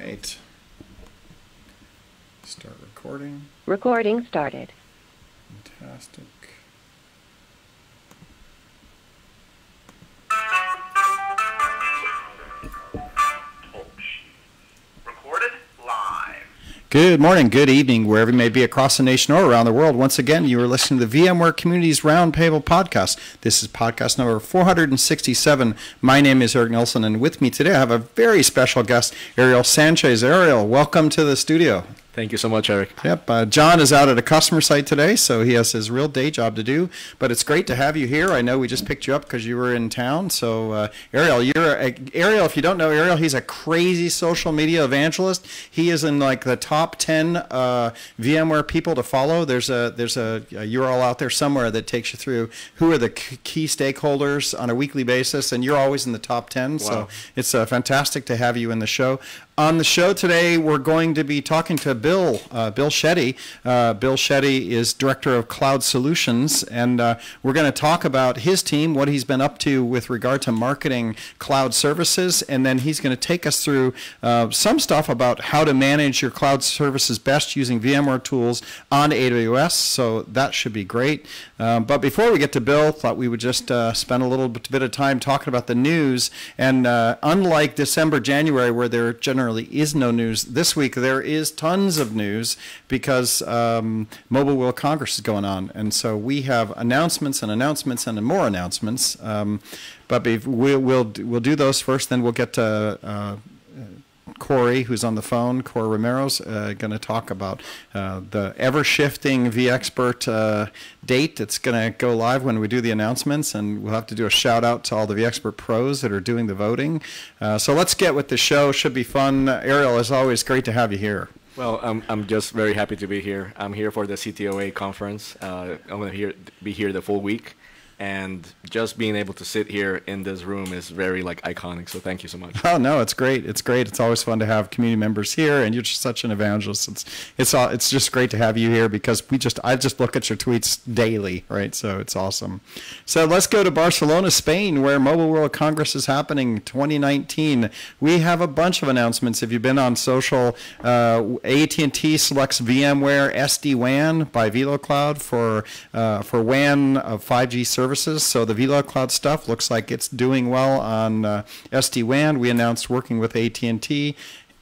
right. Start recording. Recording started. Fantastic. Good morning, good evening, wherever you may be across the nation or around the world. Once again, you are listening to the VMware Communities Roundtable podcast. This is podcast number 467. My name is Eric Nelson, and with me today I have a very special guest, Ariel Sanchez. Ariel, welcome to the studio. Thank you so much, Eric. Yep, uh, John is out at a customer site today, so he has his real day job to do. But it's great to have you here. I know we just picked you up because you were in town. So uh, Ariel, you're a, Ariel. If you don't know Ariel, he's a crazy social media evangelist. He is in like the top ten uh, VMware people to follow. There's a there's a, a URL out there somewhere that takes you through who are the k- key stakeholders on a weekly basis, and you're always in the top ten. So it's uh, fantastic to have you in the show. On the show today, we're going to be talking to Bill, uh, Bill Shetti. Uh, Bill Shetti is Director of Cloud Solutions, and uh, we're going to talk about his team, what he's been up to with regard to marketing cloud services, and then he's going to take us through uh, some stuff about how to manage your cloud services best using VMware tools on AWS. So that should be great. Um, but before we get to Bill, thought we would just uh, spend a little bit of time talking about the news. And uh, unlike December, January, where there are generally is no news, this week there is tons of news because um, Mobile World Congress is going on, and so we have announcements and announcements and more announcements. Um, but we'll, we'll we'll do those first, then we'll get to. Uh, Corey, who's on the phone, Corey Romero's uh, going to talk about uh, the ever shifting vExpert uh, date that's going to go live when we do the announcements. And we'll have to do a shout out to all the vExpert pros that are doing the voting. Uh, so let's get with the show. Should be fun. Ariel, as always, great to have you here. Well, I'm, I'm just very happy to be here. I'm here for the CTOA conference. Uh, I'm going to be here the full week. And just being able to sit here in this room is very like iconic. So thank you so much. Oh no, it's great. It's great. It's always fun to have community members here, and you're just such an evangelist. It's it's all, it's just great to have you here because we just I just look at your tweets daily, right? So it's awesome. So let's go to Barcelona, Spain, where Mobile World Congress is happening 2019. We have a bunch of announcements. If you've been on social, uh, AT&T selects VMware SD WAN by VeloCloud for uh, for WAN of 5G services. So the VeloCloud stuff looks like it's doing well on uh, SD WAN. We announced working with AT&T.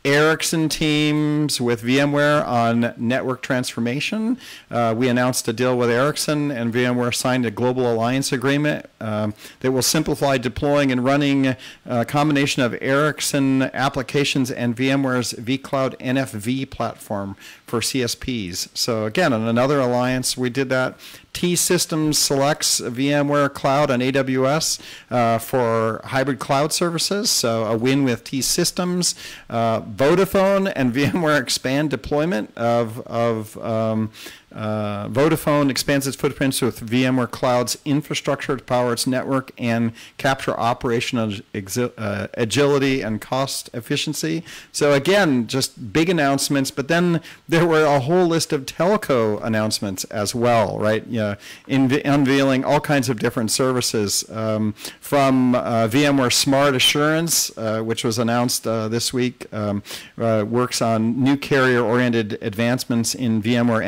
Ericsson teams with VMware on network transformation. Uh, we announced a deal with Ericsson, and VMware signed a global alliance agreement um, that will simplify deploying and running a combination of Ericsson applications and VMware's vCloud NFV platform for CSPs. So again, on another alliance, we did that. T Systems selects VMware Cloud on AWS uh, for hybrid cloud services, so a win with T Systems. Uh, Vodafone and VMware expand deployment of, of um, uh, Vodafone expands its footprints with VMware Cloud's infrastructure to power its network and capture operational uh, agility and cost efficiency. So again, just big announcements. But then there were a whole list of telco announcements as well, right? Yeah, in, unveiling all kinds of different services um, from uh, VMware Smart Assurance, uh, which was announced uh, this week, um, uh, works on new carrier-oriented advancements in VMware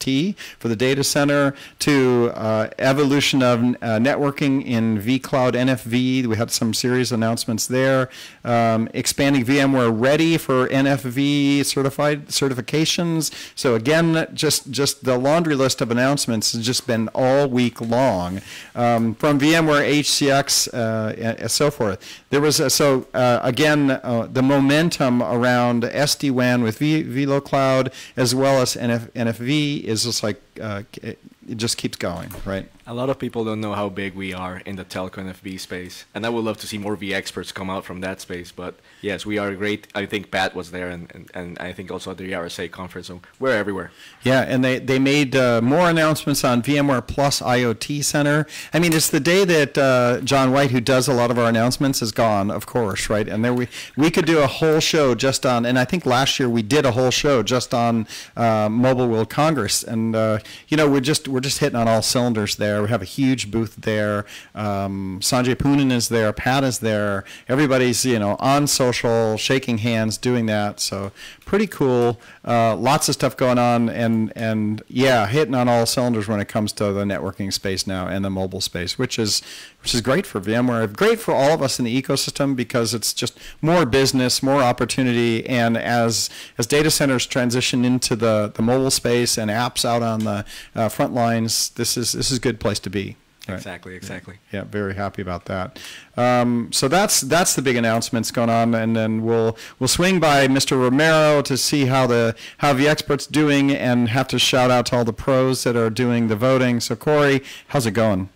For the data center to uh, evolution of uh, networking in vCloud NFV. We had some series announcements there. Um, expanding VMware Ready for NFV certified certifications. So again, just just the laundry list of announcements has just been all week long um, from VMware HCX uh, and so forth. There was a, so uh, again uh, the momentum around SD WAN with v, VeloCloud as well as NF, NFV is just like uh, it, it just keeps going, right? A lot of people don't know how big we are in the telco and NFV space, and I would love to see more vExperts come out from that space. But yes, we are great. I think Pat was there, and, and, and I think also at the RSA conference. So we're everywhere. Yeah, and they, they made uh, more announcements on VMware Pulse IoT Center. I mean, it's the day that uh, John White, who does a lot of our announcements, is gone, of course, right? And there we we could do a whole show just on, and I think last year we did a whole show just on uh, Mobile World Congress, and uh, you know we're just we're just hitting on all cylinders there. There. We have a huge booth there. Um, Sanjay Poonen is there. Pat is there. Everybody's you know on social, shaking hands, doing that. So pretty cool. Uh, lots of stuff going on, and and yeah, hitting on all cylinders when it comes to the networking space now and the mobile space, which is which is great for VMware, great for all of us in the ecosystem because it's just more business, more opportunity, and as as data centers transition into the the mobile space and apps out on the uh, front lines, this is this is a good place to be. Right. Exactly, exactly. Yeah, very happy about that. Um, so that's that's the big announcements going on, and then we'll we'll swing by Mr. Romero to see how the how the experts doing, and have to shout out to all the pros that are doing the voting. So Corey, how's it going?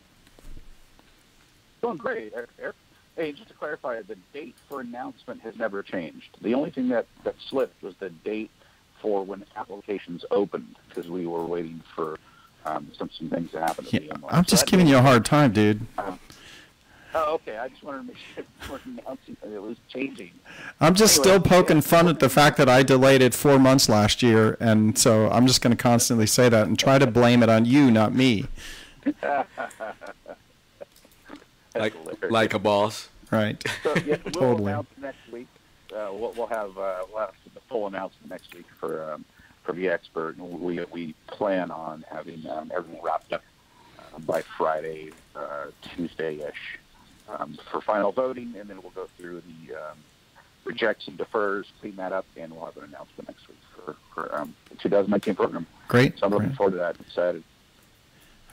Going great. Hey, just to clarify, the date for announcement has never changed. The only thing that that slipped was the date for when applications opened because we were waiting for um, some some things to happen. To yeah, I'm just so giving you a hard time, dude. Um, oh, okay. I just wanted to make sure it was changing. I'm just anyway, still poking yeah. fun at the fact that I delayed it four months last year, and so I'm just going to constantly say that and try to blame it on you, not me. like like a boss. Right. So yeah, we'll totally. announce next week. Uh, we'll, we'll have uh, we'll have the full announcement next week for um, for vExpert, and we we plan on having um, everything wrapped up uh, by Friday, uh, Tuesday ish, um, for final voting, and then we'll go through the um, rejects and defers, clean that up, and we'll have an announcement next week for for um, the 2019 program. Great. So I'm looking Great. forward to that. Excited.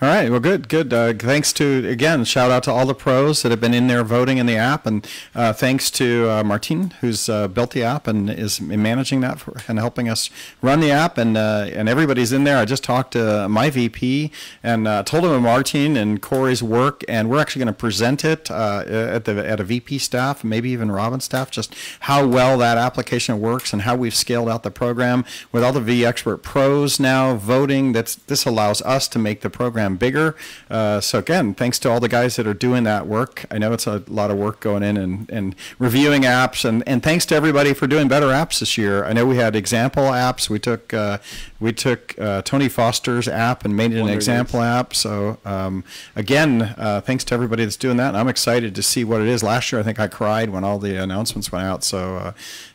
All right. Well, good, good. Uh, thanks to again, shout out to all the pros that have been in there voting in the app, and uh, thanks to uh, Martin, who's uh, built the app and is managing that for, and helping us run the app, and uh, and everybody's in there. I just talked to my VP and uh, told him of Martin and Corey's work, and we're actually going to present it at the at a VP staff, maybe even Robin staff, just how well that application works and how we've scaled out the program with all the vExpert pros now voting. That's this allows us to make the program bigger. Uh, so again, thanks to all the guys that are doing that work. I know it's a lot of work going in and, and reviewing apps, and, and thanks to everybody for doing better apps this year. I know we had example apps. We took uh, we took uh, Tony Foster's app and made it an example app. So um, again, uh, thanks to everybody that's doing that. And I'm excited to see what it is. Last year, I think I cried when all the announcements went out. So uh,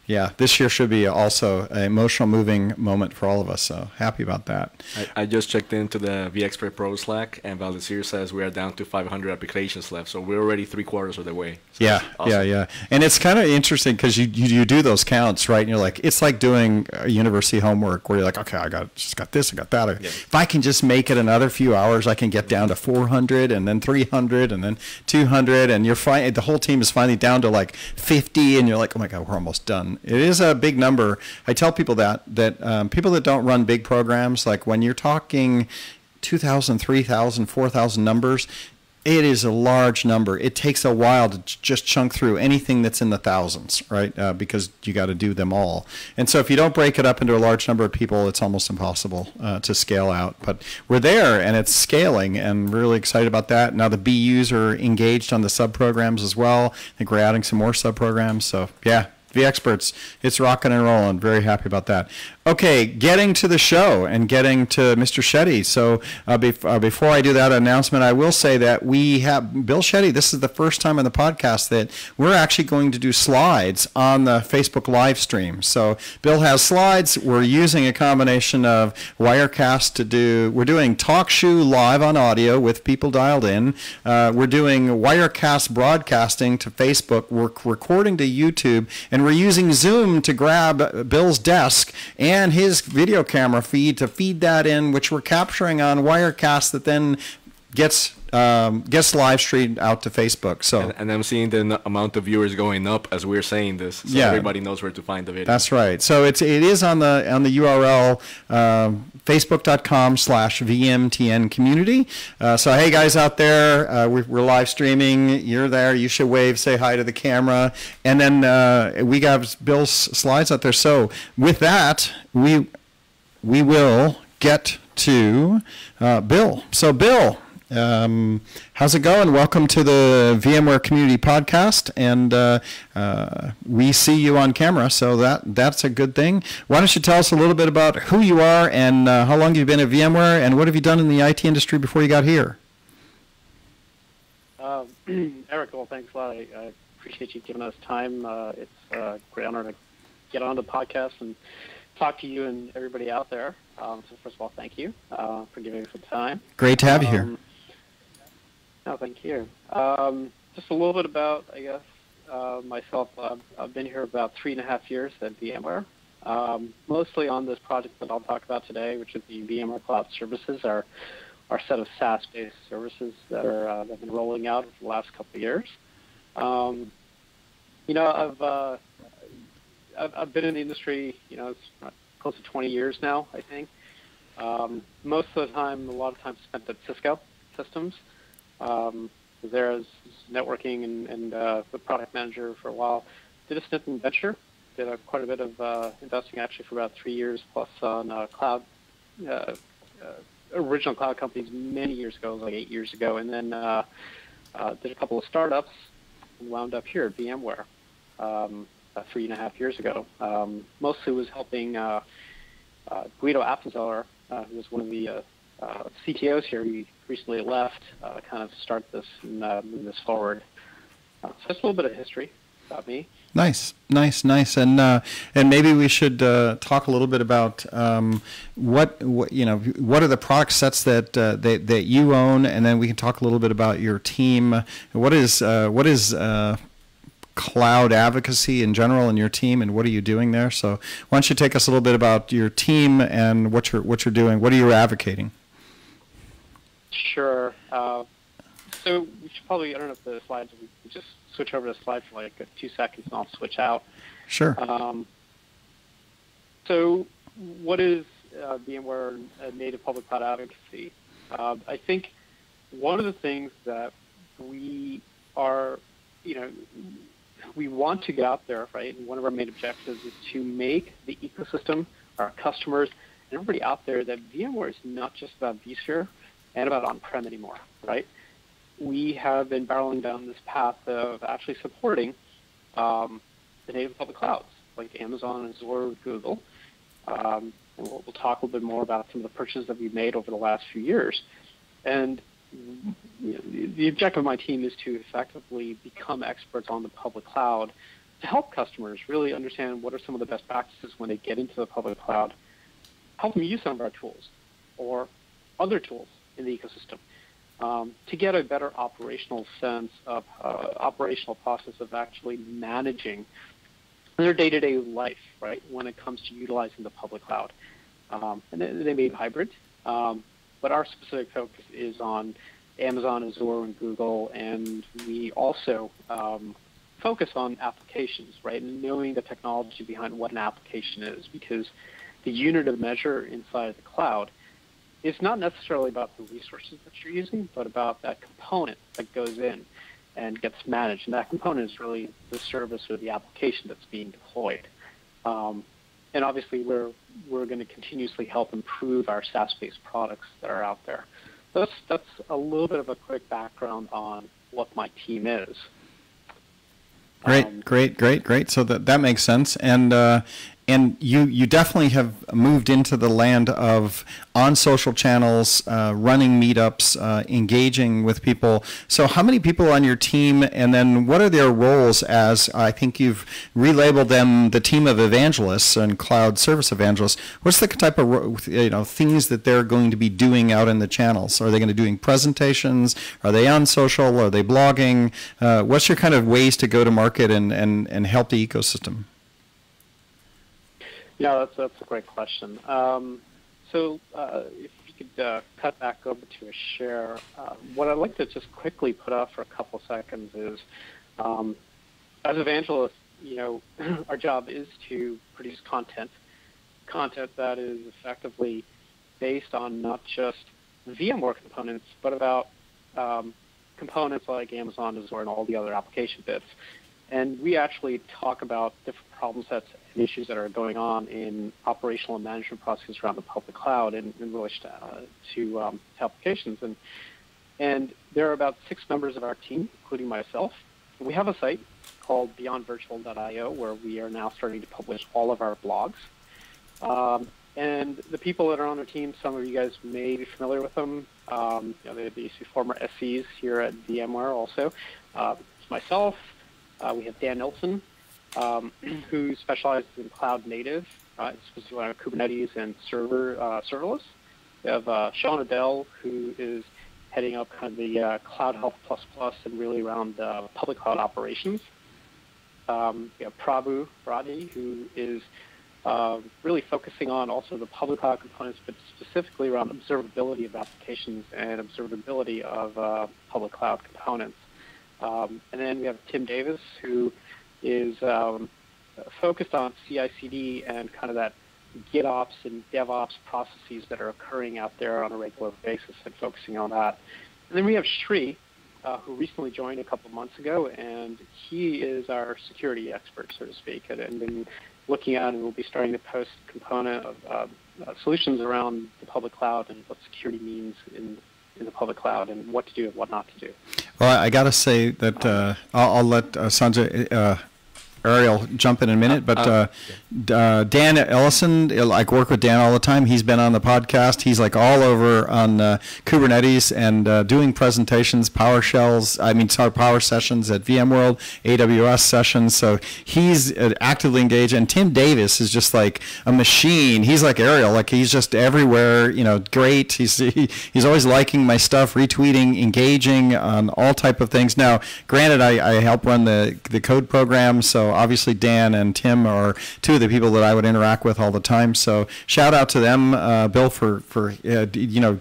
yeah, this year should be also an emotional, moving moment for all of us. So happy about that. I, I just checked into the vExpert Pro Slack, and Valdecir says we are down to 500 applications left. So we're already three quarters of the way. So yeah, awesome. yeah, yeah. And it's kind of interesting because you, you, you do those counts, right? And you're like, it's like doing uh, university homework where you're like, okay, I got just got this, I got that. Yeah. If I can just make it another few hours, I can get down to 400 and then 300 and then 200, and you're fine. The whole team is finally down to like 50, and you're like, oh my god, we're almost done. It is a big number. I tell people that that um, people that don't run big programs, like when you're talking 2,000, 3,000, 4,000 numbers, it is a large number. It takes a while to just chunk through anything that's in the thousands, right? Uh, because you got to do them all. And so if you don't break it up into a large number of people, it's almost impossible uh, to scale out. But we're there and it's scaling and really excited about that. Now the BUs are engaged on the sub programs as well. I think we're adding some more sub programs. So yeah, vExperts. It's rocking and rolling. Very happy about that. Okay, getting to the show and getting to Mr. Shetti. So uh, bef- uh, before I do that announcement, I will say that we have Bill Shetti. This is the first time on the podcast that we're actually going to do slides on the Facebook live stream. So Bill has slides. We're using a combination of Wirecast to do. We're doing TalkShoe live on audio with people dialed in. Uh, we're doing Wirecast broadcasting to Facebook. We're recording to YouTube, and we're using Zoom to grab Bill's desk and his video camera feed to feed that in, which we're capturing on Wirecast that then gets um, gets live stream out to Facebook. So and, and, I'm seeing the amount of viewers going up as we're saying this, so yeah, everybody knows where to find the video. That's right. So it's it is on the on the URL um, facebook.com slash vmtn community. Uh, so hey guys out there, uh, we're, we're, live streaming. You're there. You should wave, say hi to the camera, and then uh, we got Bill's slides out there. So with that, we we will get to uh, Bill. So Bill. Um, how's it going? Welcome to the VMware Community Podcast, and uh, uh, we see you on camera, so that that's a good thing. Why don't you tell us a little bit about who you are and uh, how long you've been at VMware, and what have you done in the IT industry before you got here? Uh, Eric, well, thanks a lot. I, I, appreciate you giving us time. Uh, it's a great honor to get on the podcast and talk to you and everybody out there. Um, so first of all, thank you uh, for giving us the time. Great to have you here. No, thank you. Um, just a little bit about, I guess, uh, myself. I've, I've, been here about three and a half years at VMware, um, mostly on this project that I'll talk about today, which is the VMware Cloud Services, our our set of SaaS-based services that are uh, have been rolling out for the last couple of years. Um, you know, I've, uh, I've, I've been in the industry, you know, it's close to 20 years now, I think. Um, most of the time, a lot of time spent at Cisco Systems. Um, was there as networking and, and uh, the product manager for a while. Did a stint in venture. Did a, quite a bit of uh, investing actually for about three years plus on uh, cloud, uh, uh, original cloud companies many years ago, like eight years ago, and then uh, did a couple of startups and wound up here at VMware um, three and a half years ago. Um, mostly was helping Guido Appenzeller, who was one of the CTOs here. He recently left, uh, kind of start this and uh, move this forward. Uh, so just a little bit of history about me. Nice, nice, nice, and uh, and maybe we should uh, talk a little bit about um, what, what you know what are the product sets that uh, that that you own, and then we can talk a little bit about your team. What is what is cloud advocacy in general in your team, and what are you doing there? So why don't you take us a little bit about your team and what you're what you're doing? What are you advocating? Sure. Uh, so we should probably, I don't know if the slides, we just switch over to the slide for like two seconds and I'll switch out. Sure. Um, so what is uh, VMware native public cloud advocacy? Uh, I think one of the things that we are, you know, we want to get out there, right? And one of our main objectives is to make the ecosystem, our customers, and everybody out there that VMware is not just about vSphere, and about on-prem anymore, right? We have been barreling down this path of actually supporting um, the native public clouds like Amazon, Azure, Google. Um, and we'll, we'll, talk a little bit more about some of the purchases that we've made over the last few years. And you know, the, the objective of my team is to effectively become experts on the public cloud to help customers really understand what are some of the best practices when they get into the public cloud, help them use some of our tools or other tools in the ecosystem um, to get a better operational sense of uh, operational process of actually managing their day-to-day life, right, when it comes to utilizing the public cloud. Um, and they, may be hybrid, um, but our specific focus is on Amazon, Azure, and Google, and we also um, focus on applications, right, and knowing the technology behind what an application is, because the unit of measure inside the cloud – it's not necessarily about the resources that you're using, but about that component that goes in and gets managed. And that component is really the service or the application that's being deployed. Um, and obviously, we're we're going to continuously help improve our SaaS-based products that are out there. So that's that's a little bit of a quick background on what my team is. Great, um, great, great, great. So that that makes sense. And uh, and you you definitely have moved into the land of on social channels, uh, running meetups, uh, engaging with people. So, how many people on your team, and then what are their roles? As I think you've relabeled them, the team of evangelists and cloud service evangelists. What's the type of you know things that they're going to be doing out in the channels? Are they going to be doing presentations? Are they on social? Are they blogging? Uh, what's your kind of ways to go to market and and and help the ecosystem? Yeah, that's that's a great question. Um, so uh, if you could uh, cut back over to a share, uh, what I'd like to just quickly put up for a couple seconds is, um, as evangelists, you know, our job is to produce content, content that is effectively based on not just VMware components, but about um, components like Amazon Azure and all the other application bits. And we actually talk about different problem sets issues that are going on in operational and management processes around the public cloud in, in relation to, uh, to, um, applications. And, and there are about six members of our team, including myself. We have a site called beyondvirtual.io where we are now starting to publish all of our blogs. Um, and the people that are on our team, some of you guys may be familiar with them. Um, you know, they, they used to be former SEs here at VMware also. Uh, it's myself. Uh, we have Dan Illson, um, who specializes in cloud native, uh, specifically on Kubernetes and server uh, serverless. We have uh, Sean Adell, who is heading up kind of the uh, Cloud Health Plus Plus and really around uh, public cloud operations. Um, we have Prabhu Barathi, who is uh, really focusing on also the public cloud components, but specifically around observability of applications and observability of uh, public cloud components. Um, and then we have Tim Davis, who is um, focused on CI/CD and kind of that GitOps and DevOps processes that are occurring out there on a regular basis and focusing on that. And then we have Shri, uh, who recently joined a couple of months ago, and he is our security expert, so to speak, and, and been looking at and we'll be starting to post component of uh, uh, solutions around the public cloud and what security means in in the public cloud and what to do and what not to do. Well, I got to say that uh, I'll, I'll, let uh, Sanjay uh, Ariel jump in a minute, but uh, uh, Dan Illson, I work with Dan all the time. He's been on the podcast. He's like all over on uh, Kubernetes and uh, doing presentations, PowerShells. I mean, sorry, Power sessions at VMworld, AWS sessions. So he's uh, actively engaged. And Tim Davis is just like a machine. He's like Ariel, like he's just everywhere. You know, great. He's he, he's always liking my stuff, retweeting, engaging on all type of things. Now, granted, I, I help run the the code program, so obviously Dan and Tim are two of the people that I would interact with all the time. So shout out to them, uh, Bill, for for uh, you know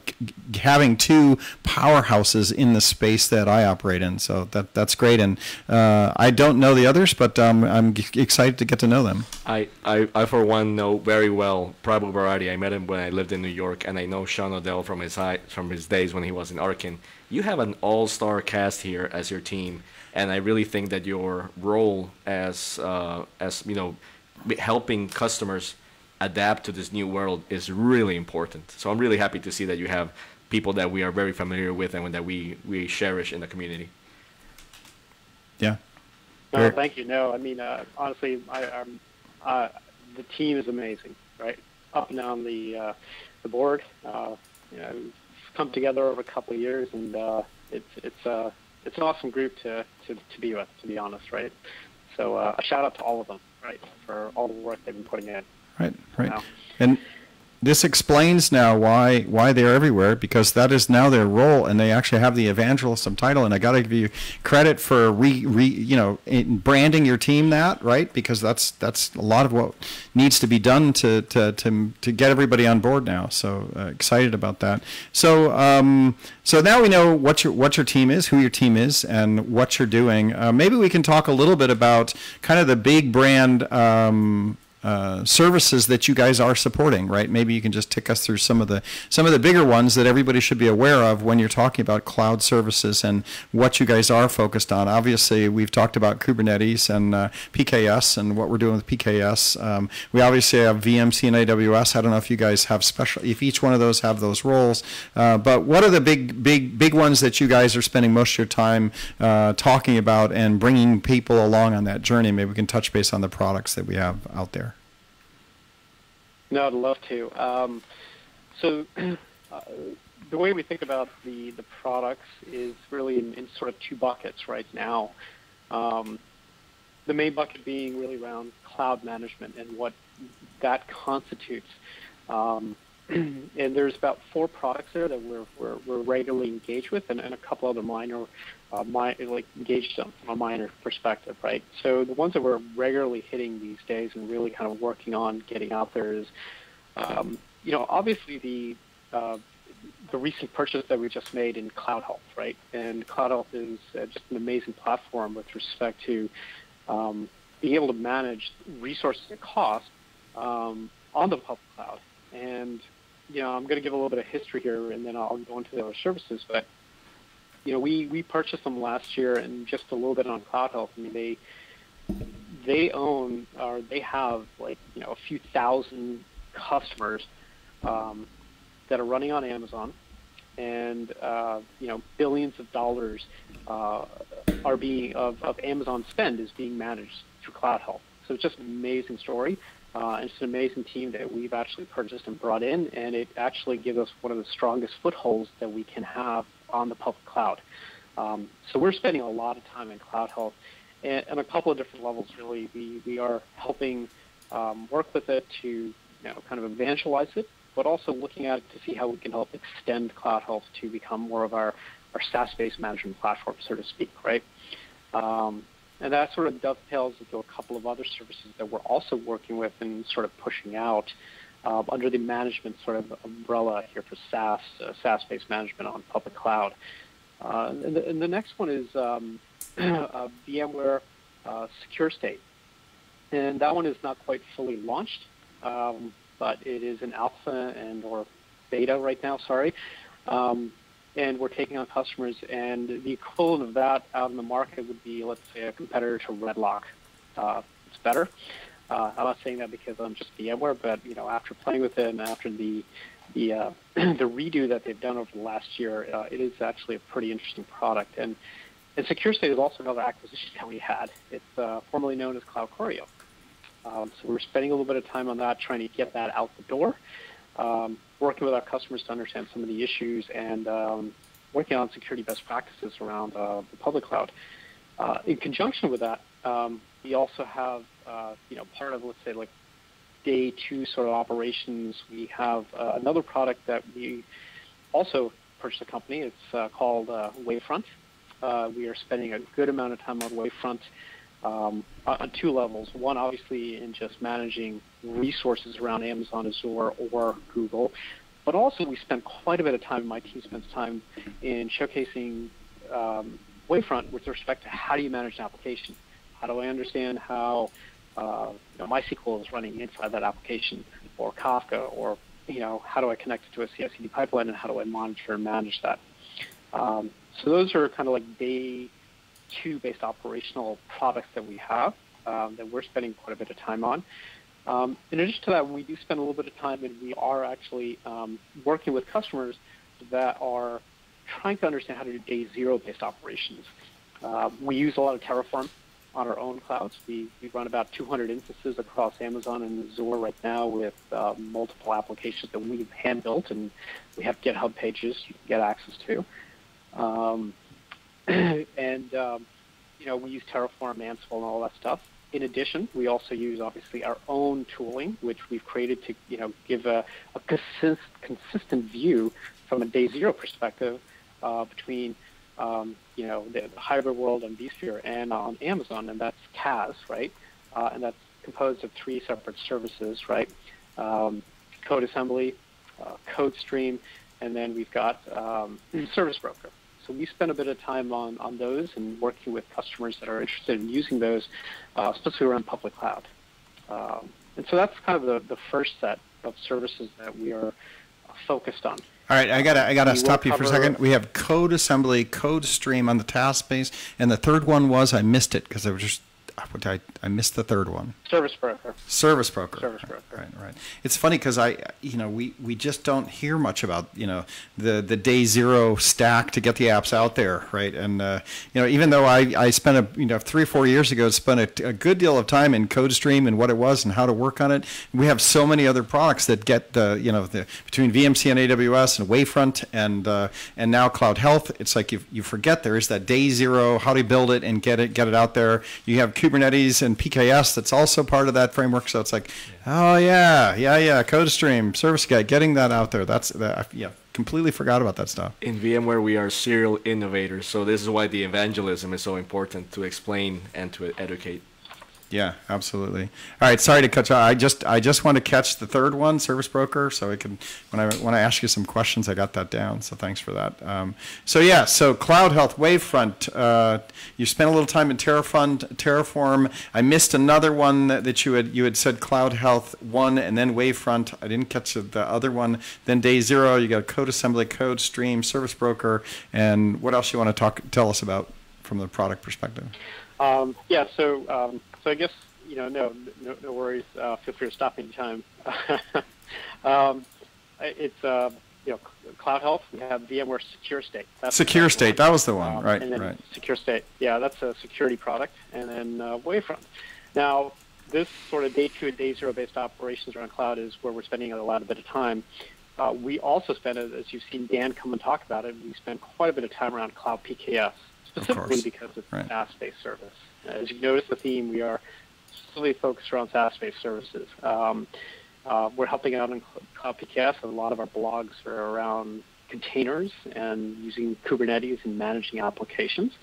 having two powerhouses in the space that I operate in. So that that's great, and uh, I don't know the others, but um, I'm excited to get to know them. I, I, I for one know very well Prabhu Barathi. I met him when I lived in New York, and I know Sean Odell from his from his days when he was in Arkin. You have an all-star cast here as your team and I really think that your role as uh, as you know helping customers adapt to this new world is really important. So I'm really happy to see that you have people that we are very familiar with and that we we cherish in the community. Yeah. No, thank you. No, I mean uh, honestly, I, I'm, uh, the team is amazing, right? Up and down the uh, the board, uh, you know, come together over a couple of years, and uh, it's it's uh, it's an awesome group to, to, to be with, to be honest, right? So uh, a shout out to all of them, right, for all the work they've been putting in. Right, right. Now. And this explains now why why they're everywhere because that is now their role and they actually have the evangelism title and I got to give you credit for re, re you know branding your team that right? Because that's that's a lot of what needs to be done to to to, to get everybody on board now. So uh, excited about that. So um, so now we know what your what your team is who your team is and what you're doing. Uh, maybe we can talk a little bit about kind of the big brand um, uh, services that you guys are supporting, right? Maybe you can just tick us through some of the some of the bigger ones that everybody should be aware of when you're talking about cloud services and what you guys are focused on. Obviously, we've talked about Kubernetes and uh, PKS and what we're doing with PKS. Um, we obviously have VMC and AWS. I don't know if you guys have special, if each one of those have those roles. Uh, but what are the big, big, big ones that you guys are spending most of your time uh, talking about and bringing people along on that journey? Maybe we can touch base on the products that we have out there. No, I'd love to. Um, so uh, the way we think about the, the products is really in, in sort of two buckets right now. Um, the main bucket being really around cloud management and what that constitutes. Um, and there's about four products there that we're, we're, we're regularly engaged with and, and a couple other minor, uh, mi- like engaged from a minor perspective, right? So the ones that we're regularly hitting these days and really kind of working on getting out there is, um, you know, obviously the uh, the recent purchase that we just made in Cloud Health, right? And Cloud Health is uh, just an amazing platform with respect to um, being able to manage resources and cost um, on the public cloud. And you know, I'm going to give a little bit of history here, and then I'll go into the other services. But you know, we we purchased them last year, and just a little bit on Cloud Health. I mean, they they own or they have like you know a few thousand customers um, that are running on Amazon, and uh, you know billions of dollars uh, are being of, of Amazon spend is being managed through Cloud Health. So it's just an amazing story. Uh, it's an amazing team that we've actually purchased and brought in, and it actually gives us one of the strongest footholds that we can have on the public cloud. Um, so we're spending a lot of time in cloud health, and, and a couple of different levels. Really, we we are helping um, work with it to you know kind of evangelize it, but also looking at it to see how we can help extend cloud health to become more of our our SaaS-based management platform, so to speak, right? Um, and that sort of dovetails into a couple of other services that we're also working with and sort of pushing out uh, under the management sort of umbrella here for SaaS, uh, SaaS-based management on public cloud. Uh, and, the, and, the, next one is um, uh, VMware uh, Secure State. And that one is not quite fully launched, um, but it is in alpha and or beta right now, sorry. Um, and we're taking on customers. And the equivalent of that out in the market would be, let's say, a competitor to Redlock. Uh, it's better. Uh, I'm not saying that because I'm just VMware, but you know, after playing with it and after the the uh, the redo that they've done over the last year, uh, it is actually a pretty interesting product. And and Secure State is also another acquisition that we had. It's uh, formerly known as CloudCoreo. Um, so we're spending a little bit of time on that, trying to get that out the door um, working with our customers to understand some of the issues and um, working on security best practices around uh, the public cloud. Uh, in conjunction with that, um, we also have, you know, part of, let's say, like day two sort of operations, we have uh, another product that we also purchased a company. It's uh, called uh, Wavefront. we are spending a good amount of time on Wavefront um, on two levels. One, obviously, in just managing resources around Amazon, Azure, or Google, but also we spent quite a bit of time. My team spends time in showcasing um, Wavefront with respect to how do you manage an application. How do I understand how uh, you know, MySQL is running inside that application, or Kafka, or you know, how do I connect it to a CI/CD pipeline, and how do I monitor and manage that? Um, so those are kind of like day two-based operational products that we have um, that we're spending quite a bit of time on. Um, in addition to that, we do spend a little bit of time, and we are actually um, working with customers that are trying to understand how to do day zero-based operations. Uh, we use a lot of Terraform on our own clouds. We, we run about 200 instances across Amazon and Azure right now with uh, multiple applications that we've hand-built, and we have GitHub pages you can get access to. Um, and um, you know we use Terraform, Ansible, and all that stuff. In addition, we also use obviously our own tooling, which we've created to you know give a, a consist, consistent view from a day zero perspective uh, between um, you know the, hybrid world on vSphere and on Amazon, and that's CAS, right? Uh, and that's composed of three separate services, right? Um, code assembly, uh, code stream, and then we've got um, service broker. So we spend a bit of time on, on those and working with customers that are interested in using those, uh, especially around public cloud. Um, and so that's kind of the, the first set of services that we are focused on. All right, I gotta I gotta stop you for a second. We have code assembly, code stream on the CAS base, and the third one was I missed it because I was just I, I missed the third one. Service broker. Service broker. Service broker. Right, right. It's funny because I, you know, we, we just don't hear much about, you know, the, the day zero stack to get the apps out there, right? And, uh, you know, even though I, I spent a, you know, three or four years ago, spent a, a good deal of time in CodeStream and what it was and how to work on it. We have so many other products that get the, you know, the, between VMC and AWS and Wavefront and, uh, and now Cloud Health, it's like you, you forget there is that day zero, how to build it and get it, get it out there. You have Kubernetes and PKS that's also part of that framework. So it's like, oh yeah, yeah, yeah, CodeStream, Service Guide, getting that out there. That's that. Yeah, completely forgot about that stuff. In VMware, we are serial innovators. So this is why the evangelism is so important to explain and to educate. Yeah, absolutely. All right, sorry to cut you. I just I just want to catch the third one, service broker, so I can when I when I ask you some questions, I got that down. So thanks for that. Um, so yeah, so Cloud Health Wavefront. Uh, you spent a little time in Terraform. Terraform. I missed another one that, that you had you had said Cloud Health one, and then Wavefront. I didn't catch the other one. Then Day Zero, you got Code Assembly, Code Stream, Service Broker, and what else you want to talk tell us about from the product perspective? Um, yeah, so um, so I guess you know, no, no, no worries. Uh, feel free to stop anytime. um, it's uh, you know, Cloud Health. We have VMware Secure State. That's Secure State. One. That was the one, um, right? And then right. Secure State. Yeah, that's a security product. And then uh, Wavefront. Now, this sort of day two and day zero based operations around cloud is where we're spending a lot of bit of time. Uh, we also spend, as you've seen Dan come and talk about it, we spend quite a bit of time around cloud PKS, specifically because it's right. a SaaS-based service. As you notice the theme, we are specifically focused around SaaS-based services. Um, uh, we're helping out in PKS, and a lot of our blogs are around containers and using Kubernetes and managing applications.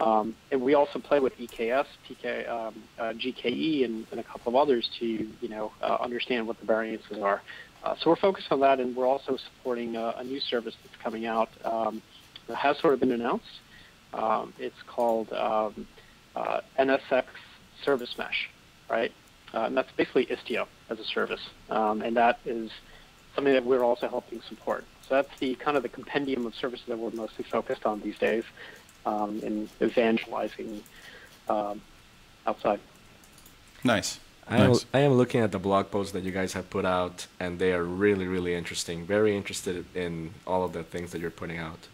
Um, and we also play with EKS, PK, um, uh, GKE, and, and, a couple of others to you know uh, understand what the variances are. Uh, so we're focused on that, and we're also supporting a, a new service that's coming out um, that has sort of been announced. Um, it's called um, uh, NSX Service Mesh, right? Uh, and that's basically Istio as a service, um, and that is something that we're also helping support. So that's the kind of the compendium of services that we're mostly focused on these days um, in evangelizing um, outside. Nice. I am, nice. I am looking at the blog posts that you guys have put out, and they are really, really interesting. Very interested in all of the things that you're putting out.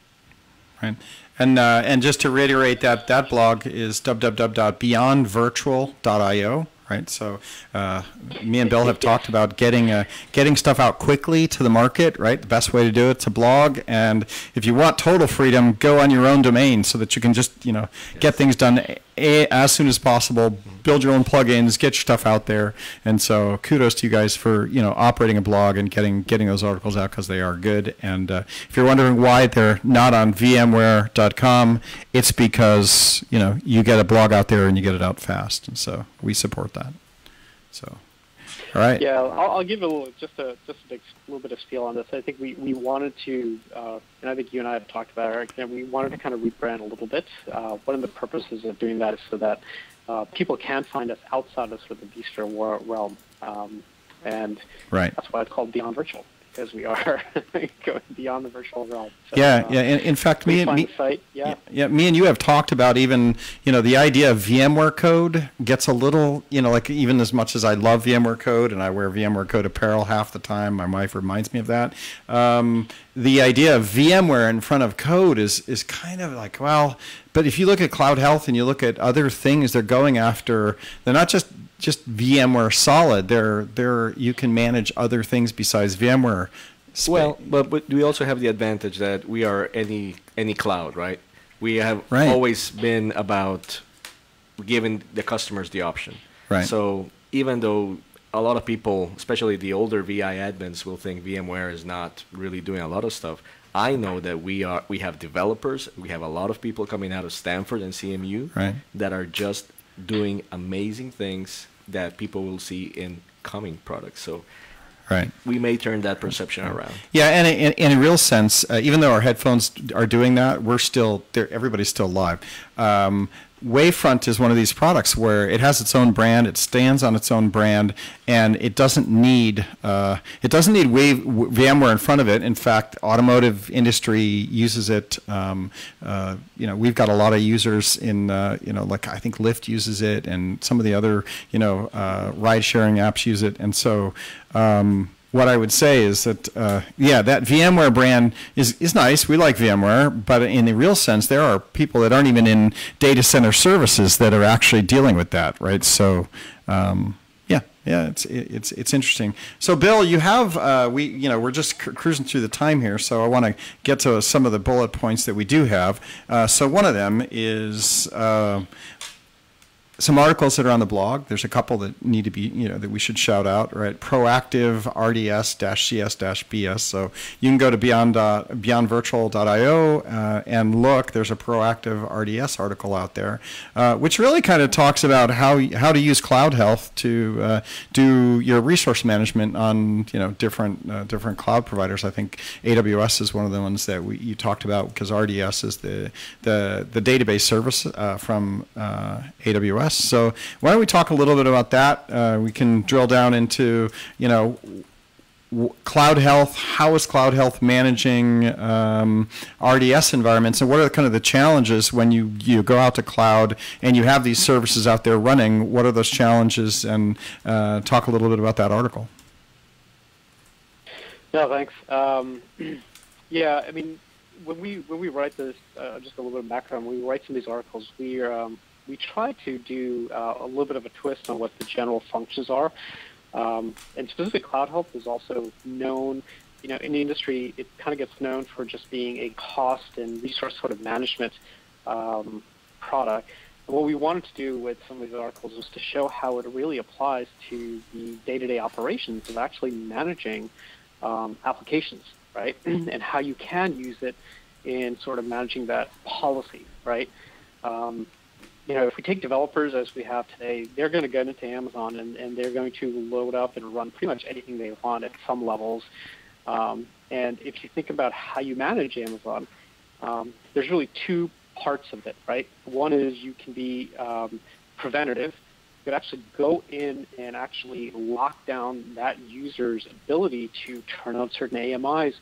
Right, and uh, and just to reiterate that that blog is www.beyondvirtual.io right? So uh, me and Bill have talked about getting uh, getting stuff out quickly to the market, right? The best way to do it to blog, and if you want total freedom, go on your own domain so that you can just you know yes. get things done as soon as possible. Build your own plugins, get your stuff out there, and so kudos to you guys for you know operating a blog and getting getting those articles out because they are good. And uh, if you're wondering why they're not on VMware.com, it's because you know you get a blog out there and you get it out fast, and so we support that. So. All right. Yeah, I'll, I'll, give a little, just a just a big, little bit of spiel on this. I think we, we wanted to, uh, and I think you and I have talked about it, Eric, and we wanted to kind of rebrand a little bit. Uh, one of the purposes of doing that is so that uh, people can find us outside of sort of the bistro realm, um, and right. that's why it's called Beyond Virtual because we are going beyond the virtual realm. So, yeah, uh, yeah. In, in fact, me and me, site, yeah. yeah, me and you have talked about even you know the idea of VMware code gets a little you know like even as much as I love VMware code and I wear VMware code apparel half the time. My wife reminds me of that. Um, the idea of VMware in front of code is is kind of like well, but if you look at Cloud Health and you look at other things they're going after, they're not just just VMware solid. There, there you can manage other things besides VMware. Well, but, but we also have the advantage that we are any any cloud, right? We have right. always been about giving the customers the option. Right. So even though a lot of people, especially the older VI admins, will think VMware is not really doing a lot of stuff. I know that we are we have developers, we have a lot of people coming out of Stanford and CMU right. that are just doing amazing things that people will see in coming products. So right. we may turn that perception around. Yeah and in, in a real sense uh, even though our headphones are doing that we're still there everybody's still live. Um, Wavefront is one of these products where it has its own brand, it stands on its own brand, and it doesn't need uh, it doesn't need Wave, VMware in front of it. In fact, automotive industry uses it. Um, uh, you know, we've got a lot of users in uh, you know, like I think Lyft uses it, and some of the other you know uh, ride sharing apps use it, and so. Um, what I would say is that, uh, yeah, that VMware brand is, is nice. We like VMware, but in the real sense, there are people that aren't even in data center services that are actually dealing with that, right? So, um, yeah, yeah, it's it's it's interesting. So, Bill, you have uh, we you know we're just cru- cruising through the time here, so I want to get to some of the bullet points that we do have. Uh, so, one of them is uh, some articles that are on the blog. There's a couple that need to be, you know, that we should shout out, right? Proactive RDS-CS-BS. So you can go to beyond uh, beyondvirtual.io uh, and look. There's a proactive RDS article out there, uh, which really kind of talks about how how to use Cloud Health to uh, do your resource management on, you know, different uh, different cloud providers. I think AWS is one of the ones that we, you talked about because RDS is the the the database service uh, from AWS. So why don't we talk a little bit about that? Uh, we can drill down into you know cloud health how is cloud health managing um, rds environments? And what are kind of the challenges when you, you go out to cloud and you have these services out there running? What are those challenges? And uh, talk a little bit about that article. No thanks. Um, yeah i mean when we when we write this uh, just a little bit of background when we write some of these articles we um, we try to do uh, a little bit of a twist on what the general functions are. Um, and specific Cloud Health is also known, you know, in the industry, it kind of gets known for just being a cost and resource sort of management um, product. And what we wanted to do with some of these articles was to show how it really applies to the day-to-day operations of actually managing um, applications, right? and how you can use it in sort of managing that policy, right? Um, you know, if we take developers as we have today, they're going to go into Amazon and, and they're going to load up and run pretty much anything they want at some levels. Um, and if you think about how you manage Amazon, um, there's really two parts of it, right? One is you can be um, preventative. You could actually go in and actually lock down that user's ability to turn on certain AMIs,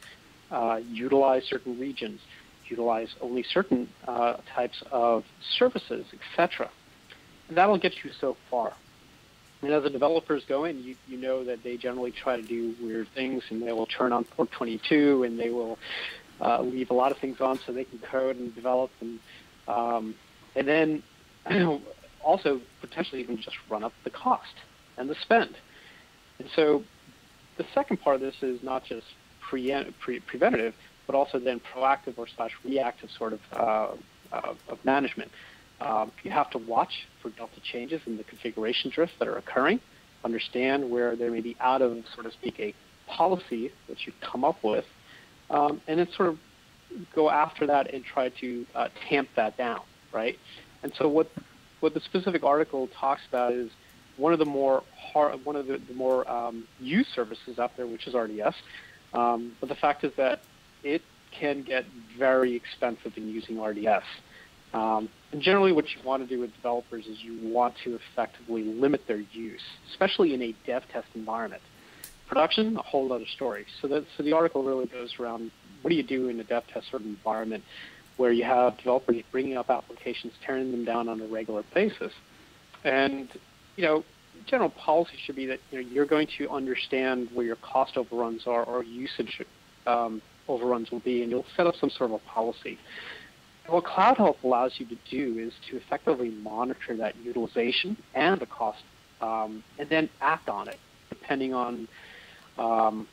uh, utilize certain regions utilize only certain uh, types of services, etc. And that'll get you so far. And as the developers go in, you, you know that they generally try to do weird things, and they will turn on port 22, and they will uh, leave a lot of things on so they can code and develop, and um, and then also potentially even just run up the cost and the spend. And so the second part of this is not just pre- pre- preventative, but also then proactive or slash reactive sort of, uh, uh, of management. Um, you have to watch for delta changes in the configuration drifts that are occurring, understand where there may be out of, so to speak, a policy that you come up with, um, and then sort of go after that and try to uh, tamp that down, right? And so what what the specific article talks about is one of the more hard, one of the, the more um, used services out there, which is RDS. Um, but the fact is that it can get very expensive in using RDS. Um, and generally, what you want to do with developers is you want to effectively limit their use, especially in a dev test environment. Production, a whole other story. So, that, so the article really goes around what do you do in a dev test sort of environment where you have developers bringing up applications, tearing them down on a regular basis. And, you know, general policy should be that you know, you're going to understand where your cost overruns are or usage um, overruns will be, and you'll set up some sort of a policy. What CloudHealth allows you to do is to effectively monitor that utilization and the cost, um, and then act on it, depending on, um,